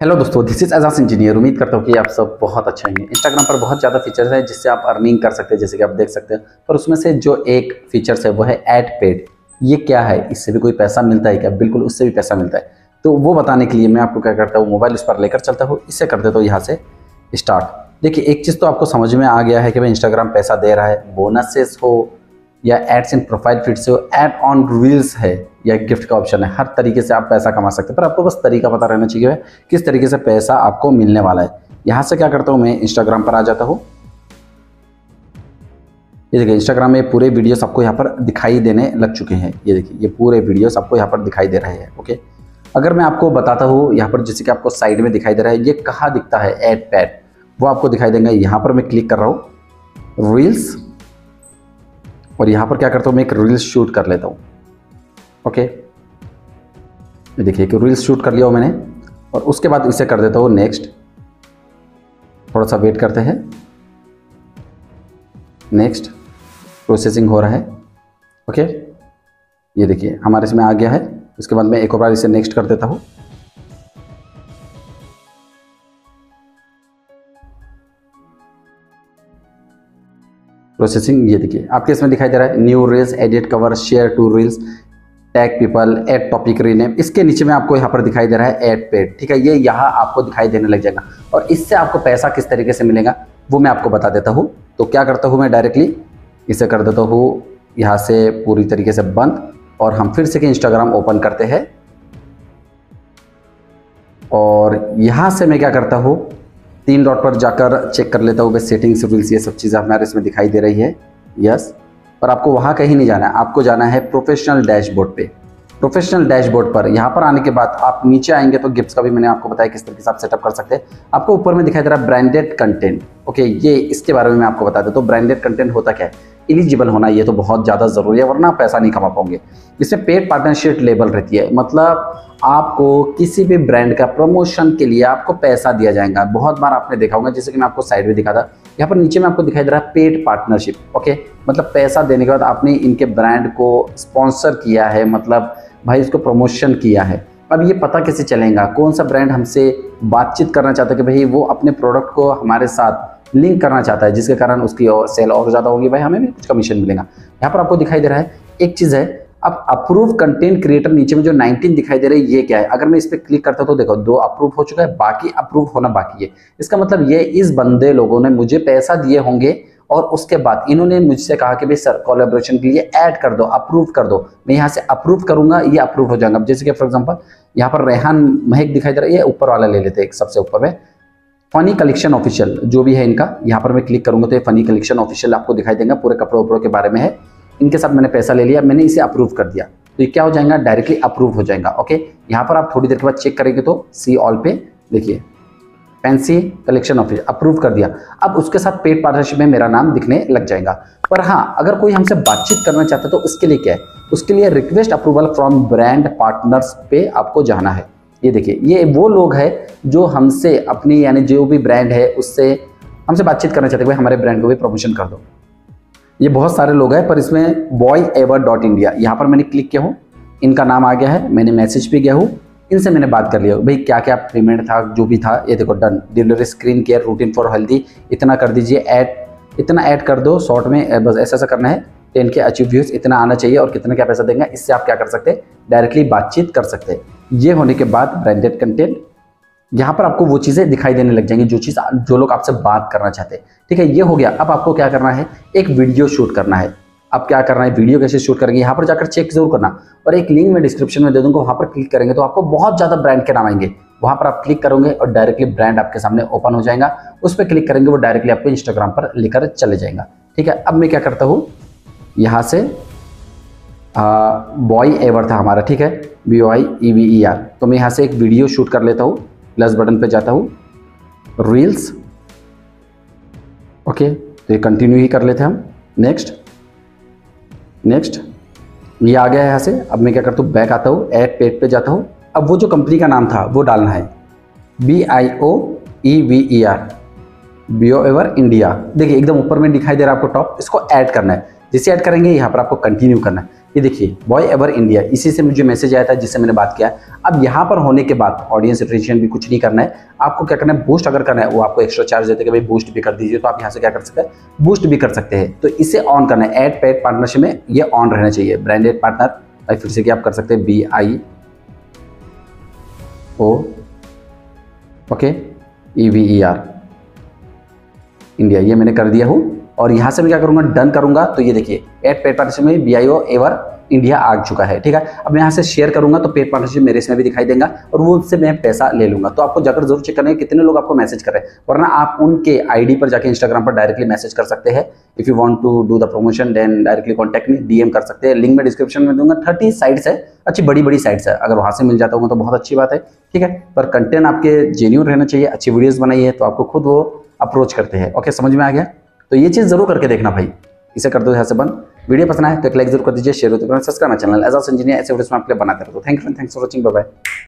Hello दोस्तों this is Ejaz engineer उम्मीद करता हूँ कि आप सब बहुत अच्छे होंगे। इंस्टाग्राम पर बहुत ज़्यादा फीचर्स हैं जिससे आप अर्निंग कर सकते हैं, जैसे कि आप देख सकते हैं। पर उसमें से जो एक फीचर्स है, वो है एड पेड ये क्या है? इससे भी कोई पैसा मिलता है क्या? बिल्कुल उससे भी पैसा मिलता है। तो वो बताने के लिए मैं आपको क्या करता हूँ मोबाइल उस पर लेकर चलता हूँ। इससे कर देता हूँ यहाँ से स्टार्ट देखिए, एक चीज़ तो आपको समझ में आ गया है कि भाई इंस्टाग्राम पैसा दे रहा है। बोनसेस हो या एड्स इन प्रोफ़ाइल फ़ीड से हो एड ऑन रील्स है। या गिफ्ट का ऑप्शन है। हर तरीके से आप पैसा कमा सकते हैं, पर आपको बस तरीका पता रहना चाहिए किस तरीके से पैसा आपको मिलने वाला है। यहाँ से क्या करता हूँ मैं इंस्टाग्राम पर आ जाता हूँ। ये देखिए इंस्टाग्राम में पूरे वीडियोस आपको यहाँ पर दिखाई देने लग चुके हैं। ये देखिए, ये पूरे वीडियोस आपको यहाँ पर दिखाई दे रहे हैं ओके अगर मैं आपको बताता हूँ, यहाँ पर जैसे कि आपको साइड में दिखाई दे रहा है, ये कहाँ दिखता है एड पैड वो आपको दिखाई देंगे। यहाँ पर मैं क्लिक कर रहा हूँ रील्स और यहाँ पर क्या करता हूँ, मैं एक रील्स शूट कर लेता हूँ। ओके देखिए कि रील्स शूट कर लिया हो मैंने, और उसके बाद इसे कर देता हूँ नेक्स्ट थोड़ा सा वेट करते हैं। नेक्स्ट प्रोसेसिंग हो रहा है। ओके ये देखिए, हमारे इसमें आ गया है। उसके बाद मैं एक और बार इसे नेक्स्ट कर देता हूँ। प्रोसेसिंग ये देखिए, आपके इसमें दिखाई दे रहा है। New reels edit cover share to reels tag people add topic rename इसके नीचे में आपको यहाँ पर दिखाई दे रहा है एड पेड ठीक है? ये यहाँ आपको दिखाई देने लग जाएगा। और इससे आपको पैसा किस तरीके से मिलेगा, वो मैं आपको बता देता हूँ। तो क्या करता हूँ मैं डायरेक्टली इसे कर देता हूँ यहाँ से पूरी तरीके से बंद। और हम फिर से इंस्टाग्राम ओपन करते हैं। और यहाँ से मैं क्या करता हूँ, तीन डॉट पर जाकर चेक कर लेता हूँ भाई सेटिंग्स रूल्स ये सब चीज़ें हमारे इसमें दिखाई दे रही है। यस पर आपको वहाँ कहीं नहीं जाना है, आपको जाना है प्रोफेशनल डैशबोर्ड पे। प्रोफेशनल डैशबोर्ड पर, यहाँ पर आने के बाद आप नीचे आएँगे तो गिफ्ट्स का भी मैंने आपको बताया किस तरीके से आप सेटअप कर सकते हैं। आपको ऊपर में दिखाई दे रहा है ब्रांडेड कंटेंट ओके ये इसके बारे में मैं आपको बता देता तो ब्रांडेड कंटेंट होता क्या है? एलिजिबल होना ये तो बहुत ज़्यादा ज़रूरी है, वरना पैसा नहीं कमा पाओगे। इसमें पेड पार्टनरशिप लेबल रहती है मतलब आपको किसी भी ब्रांड का प्रमोशन के लिए आपको पैसा दिया जाएगा। बहुत बार आपने देखा होगा, जैसे कि मैं आपको साइड में दिखा था यहाँ पर नीचे में आपको दिखाई दे रहा है पेड पार्टनरशिप ओके मतलब पैसा देने के बाद आपने इनके ब्रांड को स्पॉन्सर किया है मतलब भाई इसको प्रमोशन किया है। अब ये पता कैसे चलेगा? कौन सा ब्रांड हमसे बातचीत करना चाहता है कि भाई वो अपने प्रोडक्ट को हमारे साथ लिंक करना चाहता है, जिसके कारण उसकी और सेल और ज़्यादा होगी, भाई हमें भी कुछ कमीशन मिलेगा। यहाँ पर आपको दिखाई दे रहा है, एक चीज़ है अब अप्रूव कंटेंट क्रिएटर नीचे में जो 19 दिखाई दे रही है, ये क्या है? अगर मैं इस पर क्लिक करता तो देखो, दो अप्रूव हो चुका है, बाकी अप्रूव होना बाकी है। इसका मतलब ये इस बंदे लोगों ने मुझे पैसा दिए होंगे और उसके बाद इन्होंने मुझसे कहा कि भाई सर कोलेबोरेशन के लिए ऐड कर दो अप्रूव कर दो। मैं यहाँ से अप्रूव करूँगा, ये अप्रूव हो जाएगा। जैसे कि फॉर एग्ज़ाम्पल यहाँ पर रेहान महक दिखाई दे रहा है ऊपर वाला ले लेते हैं सबसे ऊपर में। फनी कलेक्शन ऑफिशियल जो भी है इनका, यहाँ पर मैं क्लिक करूँगा तो ये फनी कलेक्शन ऑफिशियल आपको दिखाई देगा, पूरे कपड़े उपड़ों के बारे में है। इनके साथ मैंने पैसा ले लिया, मैंने इसे अप्रूव कर दिया। तो ये क्या हो जाएगा? डायरेक्टली अप्रूव हो जाएगा ओके यहाँ पर आप थोड़ी देर के बाद चेक करेंगे तो सी ऑल पे, देखिए फैंसी कलेक्शन ऑफ़िस अप्रूव कर दिया। अब उसके साथ पेड पार्टनरशिप में मेरा नाम दिखने लग जाएगा। पर हाँ अगर कोई हमसे बातचीत करना चाहता है तो उसके लिए क्या है? उसके लिए request approval from brand partners पे आपको जाना है। ये देखिए, ये वो लोग हैं जो हमसे अपनी, यानी जो भी ब्रांड है, उससे हमसे बातचीत करना चाहते हैं, भाई, हमारे ब्रांड को भी प्रमोशन कर दो। ये बहुत सारे लोग हैं, पर इसमें बॉय एवर डॉट इंडिया यहाँ पर मैंने क्लिक किया हूँ, इनका नाम आ गया है, मैंने मैसेज भी गया हूँ, इनसे मैंने बात कर लिया भाई, क्या क्या पेमेंट था, जो भी था, ये देखो done delivery screen care routine for healthy इतना कर दीजिए ऐड इतना ऐड कर दो शॉर्ट में बस ऐसा ऐसा करना है टेन के अचीव व्यूज़ इतना आना चाहिए, और कितना क्या पैसा देंगे, इससे आप क्या कर सकते हैं डायरेक्टली बातचीत कर सकते हैं। ये होने के बाद ब्रांडेड कंटेंट यहाँ पर आपको वो चीज़ें दिखाई देने लग जाएँगी, जो चीज़ जो लोग आपसे बात करना चाहते हैं। ठीक है, ये हो गया। अब आपको क्या करना है? एक वीडियो शूट करना है। अब क्या करना है? वीडियो कैसे शूट करेंगे? यहाँ पर जाकर चेक ज़रूर करना। और एक लिंक में डिस्क्रिप्शन में दे दूँगा, वहाँ पर क्लिक करेंगे तो आपको बहुत ज़्यादा ब्रांड के नाम आएँगे। वहाँ पर आप क्लिक करोगे और डायरेक्टली ब्रांड आपके सामने ओपन हो जाएगा। उस पर क्लिक करेंगे, वो डायरेक्टली आपको इंस्टाग्राम पर लेकर चले जाएगा। ठीक है, अब मैं क्या करता हूँ? यहाँ से बॉय एवर था हमारा, ठीक है? B O I E V E R तो मैं यहाँ से एक वीडियो शूट कर लेता हूँ। प्लस बटन पे जाता हूँ। रील्स ओके तो ये कंटिन्यू ही कर लेते हैं हम। नेक्स्ट नेक्स्ट ये आ गया है यहाँ से। अब मैं क्या करता हूँ बैक आता हूँ एड पेड पे जाता हूँ। अब वो जो कंपनी का नाम था, वो डालना है। B I O E V E R Bioever India देखिए, एकदम ऊपर में दिखाई दे रहा है आपको टॉप इसको ऐड करना है। जिसे ऐड करेंगे, यहाँ पर आपको कंटिन्यू करना है। ये देखिए बॉय एवर इंडिया इसी से मुझे मैसेज आया था जिससे मैंने बात किया। अब यहाँ पर होने के बाद ऑडियंस रिटेंशन भी कुछ नहीं करना है। आपको क्या करना है? बूस्ट अगर करना है, वो आपको एक्स्ट्रा चार्ज देते कि भाई बूस्ट भी कर दीजिए तो आप यहाँ से क्या कर सकते हैं? बूस्ट भी कर सकते हैं। तो इसे ऑन करना है। एड पेड पार्टनरशिप में ये ऑन रहना चाहिए। ब्रांडेड पार्टनर भाई फिर से क्या आप कर सकते हैं। B I O okay E V E R India ये मैंने कर दिया हूँ। और यहाँ से मैं क्या करूँगा? डन करूँगा। तो ये देखिए एट पेड पार्टनरशिप में B I O ever India आ चुका है, ठीक है? अब मैं यहाँ से शेयर करूँगा तो पेड पार्टनरशिप मेरे इसमें भी दिखाई देगा और वो उससे मैं पैसा ले लूँगा। तो आपको जाकर ज़रूर चेक करना है कितने लोग आपको मैसेज कर रहे हैं। वरना आप उनके आईडी पर जाकर इंस्टाग्राम पर डायरेक्टली मैसेज कर सकते हैं। If you want to do the promotion then directly contact me DM कर सकते हैं। लिंक में डिस्क्रिप्शन में दूँगा। थर्टी साइट्स है, अच्छी बड़ी बड़ी साइट्स है। अगर वहाँ से मिल जाता होगा तो बहुत अच्छी बात है, ठीक है? पर कंटेंट आपके जेन्यून रहना चाहिए, अच्छी वीडियोज़ बनाइए तो आपको खुद वो अप्रोच करते हैं। ओके समझ में आ गया? तो ये चीज़ ज़रूर करके देखना भाई। इसे कर दो यहाँ से बंद। वीडियो पसंद आए तो एक लाइक ज़रूर कर दीजिए शेयर होते सब्सक्राइब चैनल एज ऑस इंजीनियर ऐसे वीडियो में आपके लिए बनाते रहते thank you thanks for watching bye